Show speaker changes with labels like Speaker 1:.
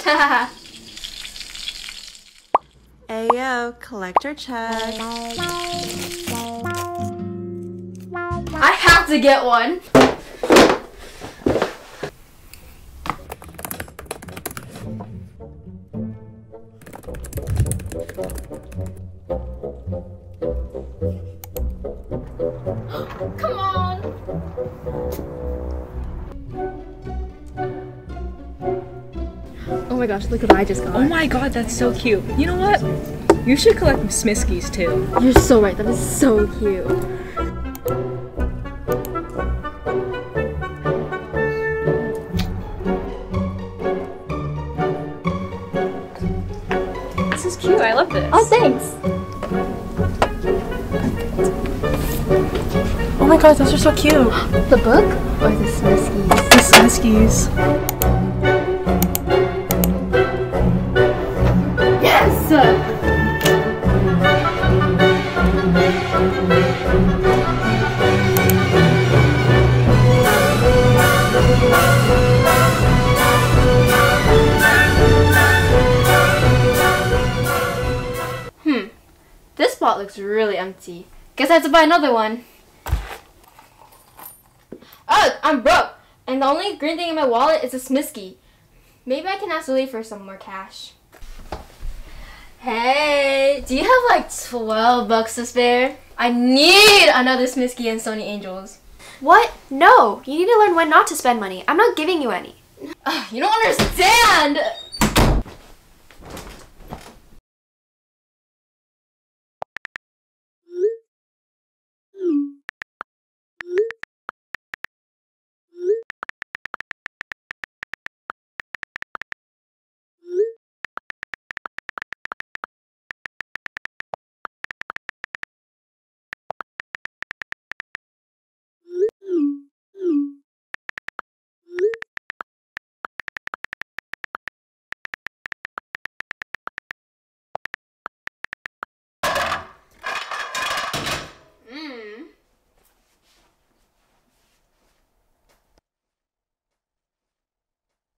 Speaker 1: Ayo, collector check.
Speaker 2: I have to get one. My gosh, look what I just got.
Speaker 3: Oh my god, that's so cute. You know what? You should collect Smiskis too.
Speaker 2: You're so right. That is so cute.
Speaker 3: This is cute. I love this.
Speaker 2: Oh, thanks.
Speaker 3: Oh my god, those are so cute.
Speaker 2: The book or the Smiskis?
Speaker 3: The
Speaker 2: Smiskis. Hmm. This spot looks really empty. Guess I have to buy another one. Oh, I'm broke. And the only green thing in my wallet is a Smiski. Maybe I can ask Lily for some more cash. Hey, do you have like 12 bucks to spare? I need another Smiski and Sonny Angels.
Speaker 4: What? No. You need to learn when not to spend money. I'm not giving you any.
Speaker 2: Ugh, you don't understand!